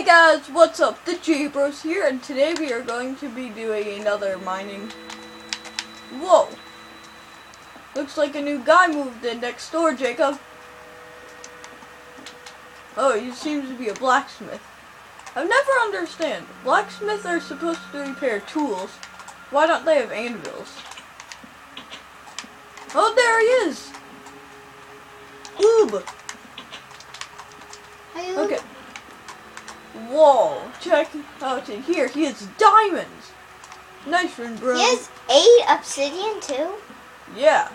Hey guys, what's up? The J Bros here, and today we are going to be doing another mining. Whoa! Looks like a new guy moved in next door, Jacob. Oh, he seems to be a blacksmith. I've never understand. Blacksmiths are supposed to repair tools. Why don't they have anvils? Oh, there he is! Oob! You Okay. Whoa, check out in here. He has diamonds. Nice one, bro. He has eight obsidian too. Yeah.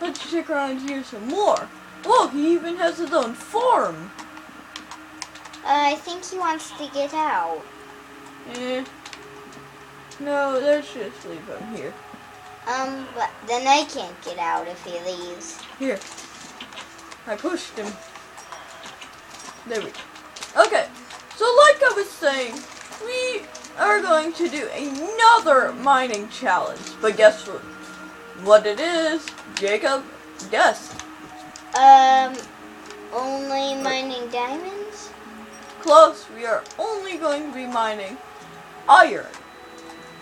Let's check around here some more. Whoa, he even has his own farm. Uh, I think he wants to get out. Eh. No, let's just leave him here. Um, but then I can't get out if he leaves. Here. I pushed him. There we go. Okay, so like I was saying, we are going to do another mining challenge. But guess what? What it is? Jacob, guess. Um, only mining diamonds. Close. We are only going to be mining iron.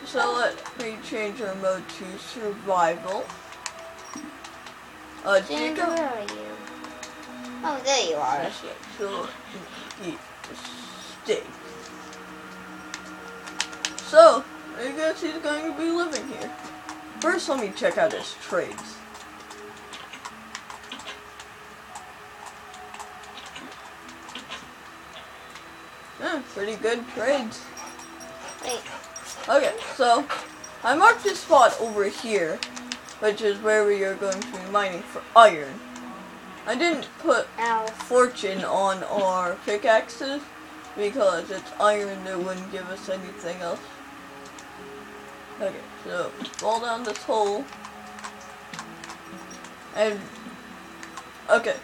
So let me change our mode to survival. Uh, Jacob. where are you? Oh, there you are. So steak. So, I guess he's going to be living here. First, let me check out his trades. Yeah, pretty good trades. Okay, so I marked this spot over here, which is where we are going to be mining for iron. I didn't put ow. fortune on our pickaxes because it's iron that wouldn't give us anything else. Okay, so fall down this hole. And okay,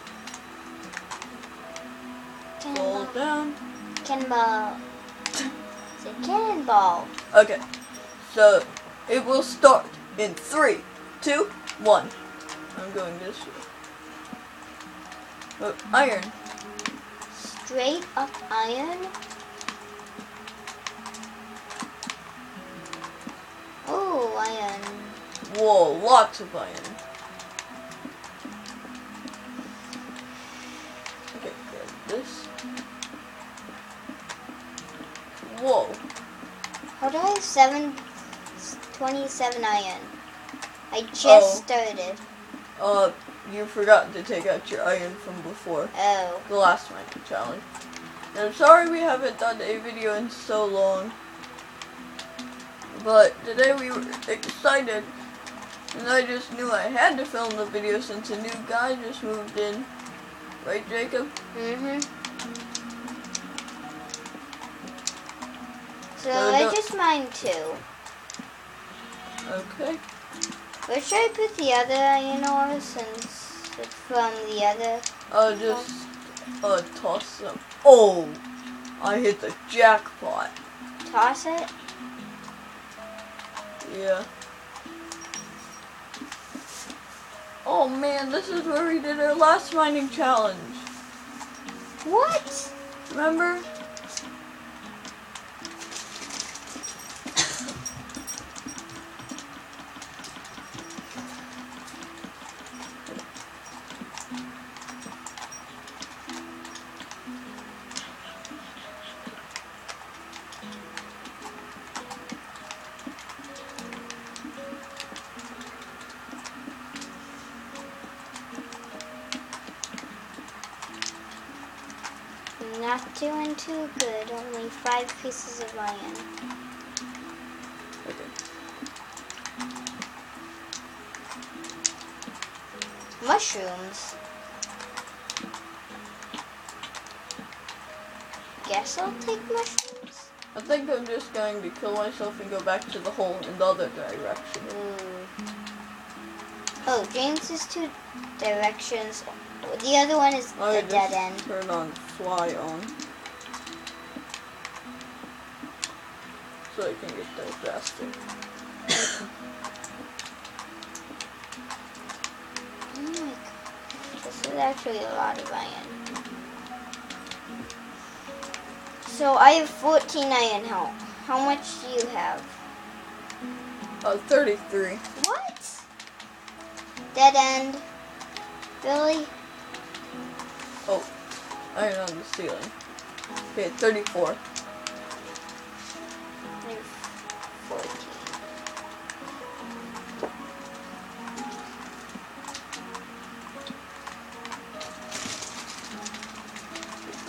fall down. Cannonball. It's a cannonball. Okay, so it will start in three, two, one. I'm going this way. Oh, iron. Straight up iron. Oh, iron. Whoa, lots of iron. Okay, grab this. Whoa. How do I have seven, 27 iron? I just Oh. started. Uh, you forgot to take out your iron from before. Oh. The last mining challenge. And I'm sorry we haven't done a video in so long. But today we were excited. And I just knew I had to film the video since a new guy just moved in. Right, Jacob? Mm-hmm. So So I just mined two. Okay. Where should I put the other iron ore since from the other? I'll just uh, toss them. Oh! I hit the jackpot. Toss it? Yeah. Oh man, this is where we did our last mining challenge. What? Remember? Doing too good. Only five pieces of iron. Okay. Mushrooms. Guess I'll take mushrooms. I think I'm just going to kill myself and go back to the hole in the other direction. Ooh. Oh, James is two directions. The other one is I the dead end. turn on fly on. So I can get there faster. Oh my god. This is actually a lot of iron. So I have 14 iron. How, how much do you have? Uh, 33. What? Dead end. Really? Oh, iron on the ceiling. Okay, 34.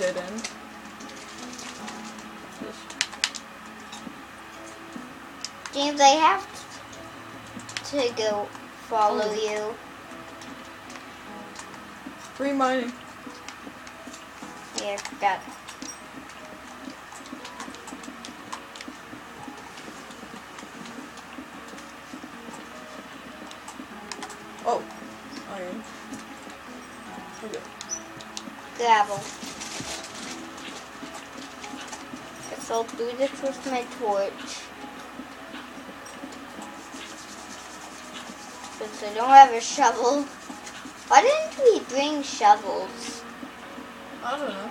This. James, I have to go follow Oh. you. Free mining. Yeah, I forgot. Oh, iron. Okay. Gravel. Guess I'll do this with my torch. Since I don't have a shovel. Why didn't we bring shovels? I don't know.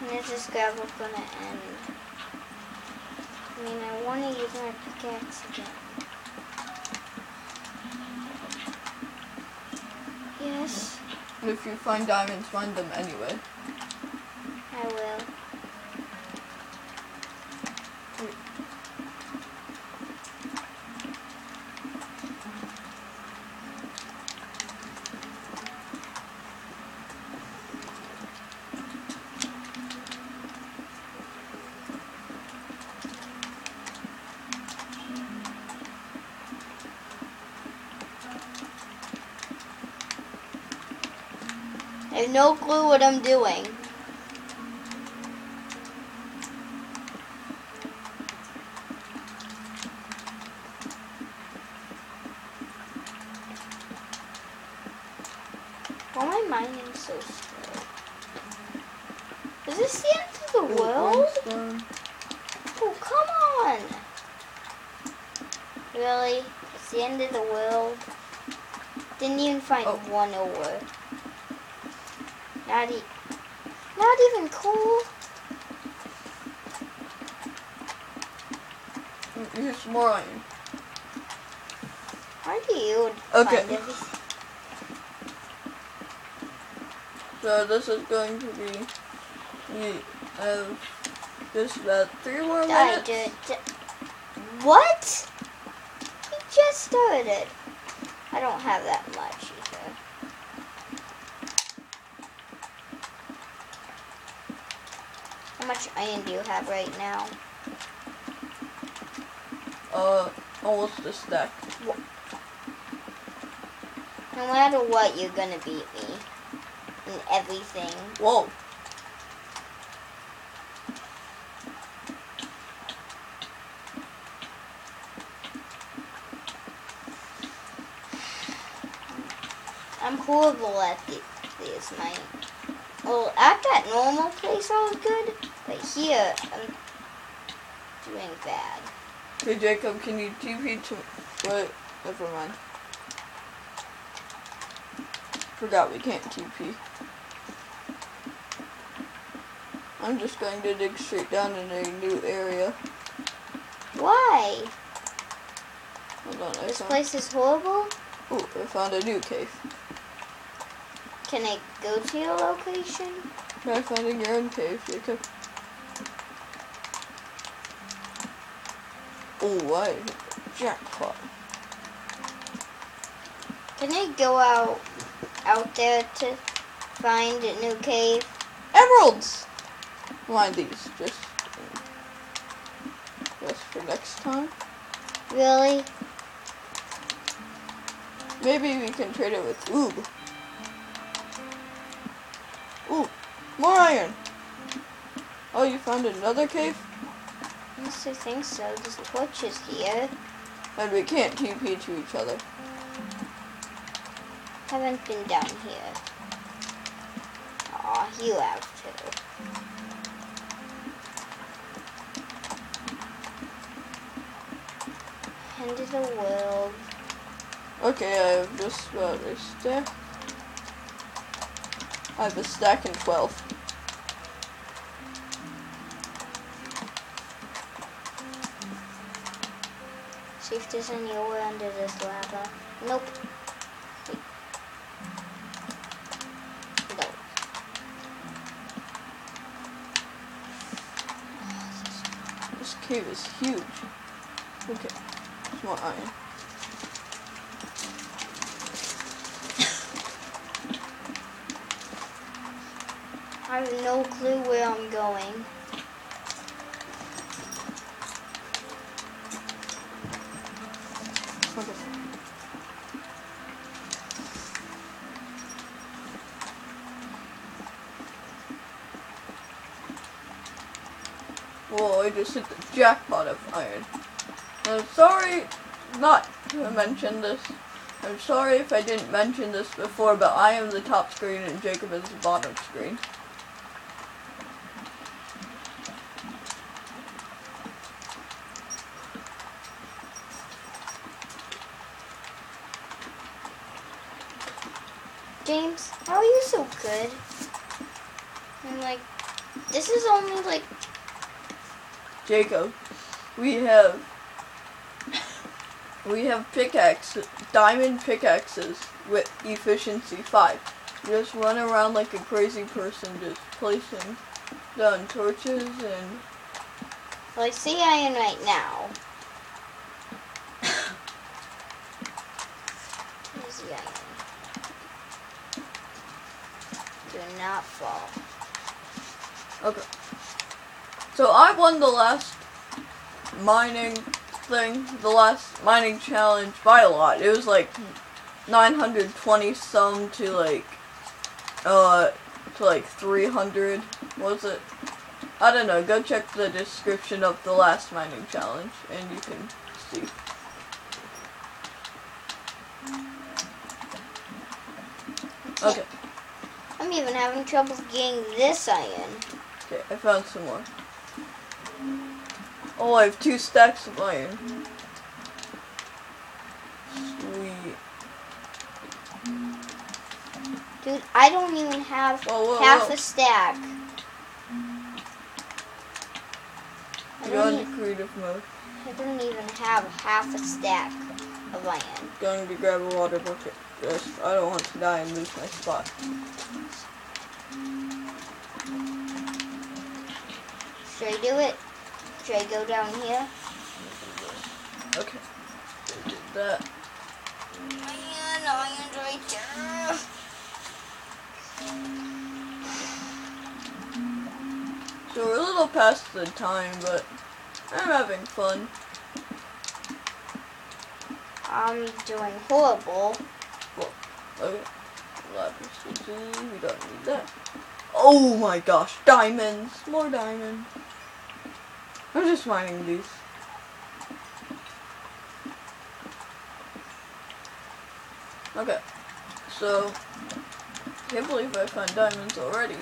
When is this gravel gonna end? I mean, I want to use my pickaxe again. If you find diamonds, find them anyway. I will. I have no clue what I'm doing. Why am I mining so slow? Is this the end of the world? Oh, come on! Really? It's the end of the world? Didn't even find Oh. one ore. Not, e- not even cool. Mm, Here's some more. Why do you Okay. So this is going to be we have just about three more I minutes. did. What? We just started. I don't have that much How much iron do you have right now? Uh, almost a stack. No matter what, you're gonna beat me in everything. Whoa. I'm horrible at the, this night. Well, at that normal place I was good, but here uh, I'm doing bad. Hey, Jacob, can you TP to? What? never mind. Forgot we can't TP. I'm just going to dig straight down in a new area. Why? Hold on, I This found. place is horrible. Ooh, I found a new cave. Can I go to your location? Try finding your own cave, Jacob. Oh, why? Jackpot. Can I go out out there to find a new cave? Emeralds! Mind these, just, just for next time. Really? Maybe we can trade it with Oob. Ooh, more iron. Oh, you found another cave? I think so. This torch is here. And we can't TP to each other. Haven't been down here. Aw, you have to. End of the world. Okay, I have just about a stack. I have a stack and 12. There's any ore under this lava. Nope. No. This cave is huge. Okay, there's more iron. I have no clue where I'm going. Whoa, I just hit the jackpot of iron. I'm sorry not to mention this. I'm sorry if I didn't mention this before, but I am the top screen and Jacob is the bottom screen. James, how are you so good? And like, this is only like, Jacob, we have we have pickaxe diamond pickaxes with efficiency five. Just run around like a crazy person, just placing down torches and well, I see iron right now. Where's the iron? Do not fall. okay. So I won the last mining thing, the last mining challenge by a lot. It was like 920 some to like uh to like 300 was it? I don't know. Go check the description of the last mining challenge and you can see. Okay. I'm even having trouble getting this iron. okay i found some more oh i have two stacks of iron sweet Dude, I don't even have whoa whoa, half whoa. a stack. I you're don't, e- creative mode I don't even have half a stack of iron. I'm going to grab a water bucket Just, i don't want to die and lose my spot Should I do it? Should I go down here? okay did that Iron, iron's right there. So we're a little past the time, but I'm having fun. I'm doing horrible. Well, Okay. Lapis lazuli, we don't need that. Oh my gosh, diamonds! More diamonds. I'm just mining these. Okay. So, can't believe I found diamonds already.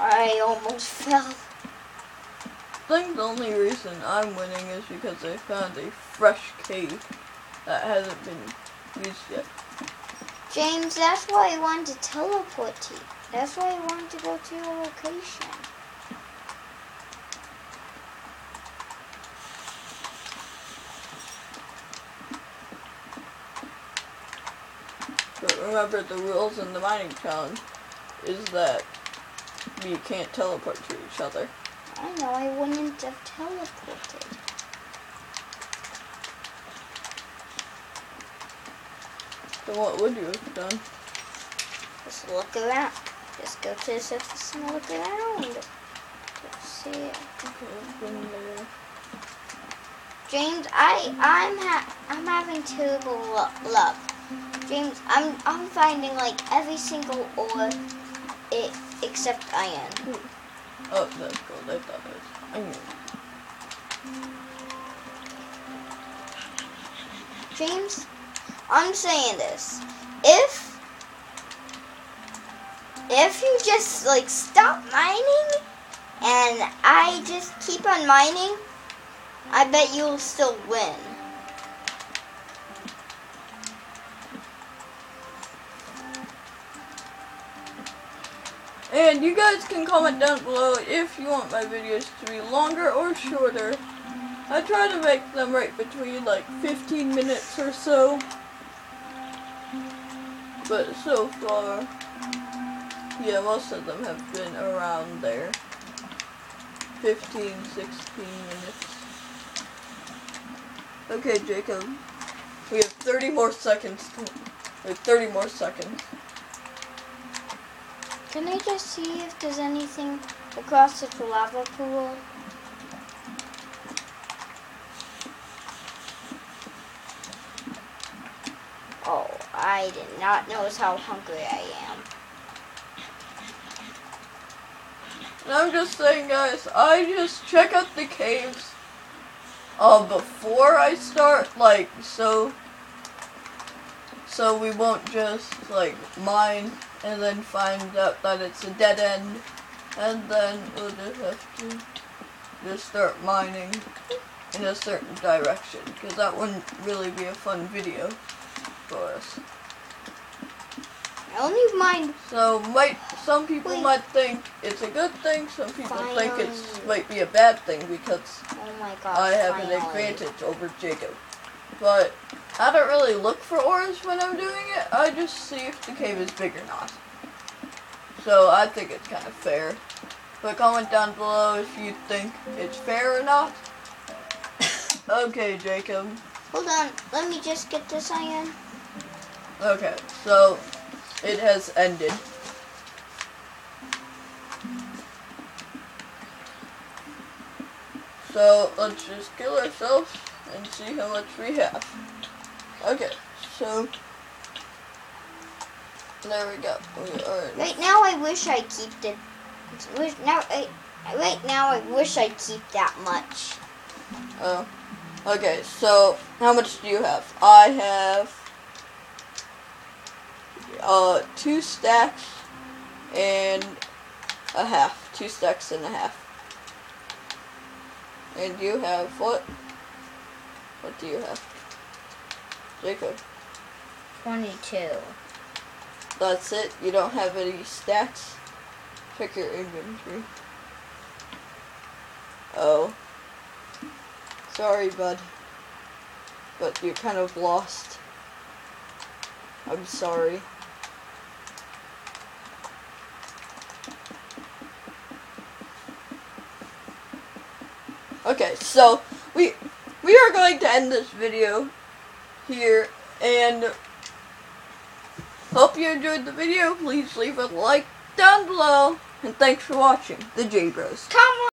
I almost fell. I think the only reason I'm winning is because I found a fresh cave that hasn't been used yet. James, that's why I wanted to teleport to you. That's why I wanted to go to your location. But remember, the rules in the mining town is that we can't teleport to each other. I know I wouldn't have teleported. Then what would you have done? Just look around. Just go to the surface and look around. Let's see. Okay, I've been there. James, I I'm ha- I'm having terrible luck. James, I'm I'm finding like every single ore, it except iron. Hmm. Oh, that's gold. I thought it was iron. James, I'm saying this. If if you just like stop mining and I just keep on mining, I bet you'll still win. And you guys can comment down below if you want my videos to be longer or shorter. I try to make them right between like 15 minutes or so. But so far, yeah, most of them have been around there. 15, 16 minutes. Okay, Jacob. We have 30 more seconds. Like 30 more seconds. Can I just see if there's anything across the lava pool? Oh, I did not notice how hungry I am. And I'm just saying, guys, I just check out the caves uh, before I start, like, so, so we won't just, like, mine and then find out that it's a dead end, and then we'll just have to just start mining in a certain direction, because that wouldn't really be a fun video for us. I only mind So might some people Wait. might think it's a good thing, some people think it might be a bad thing because Oh my god. I have an advantage over Jacob. But I don't really look for ores when I'm doing it. I just see if the cave is big or not. So I think it's kind of fair. But comment down below if you think it's fair or not. okay, Jacob. Hold on, let me just get this iron. Okay, so it has ended. So let's just kill ourselves and see how much we have. Okay, so there we go. We are Right now, I wish I keep the. Wish now, I, right now, I wish I keep that much. Oh. Okay, so how much do you have? I have uh two stacks and a half. Two stacks and a half. And you have what? What do you have? Jacob. Twenty-two. That's it? You don't have any stacks? Check your inventory. Oh. Sorry, bud. But you're kind of lost. I'm sorry. Okay, so we we are going to end this video here and Hope you enjoyed the video. Please leave a like down below. And thanks for watching the J Bros. Come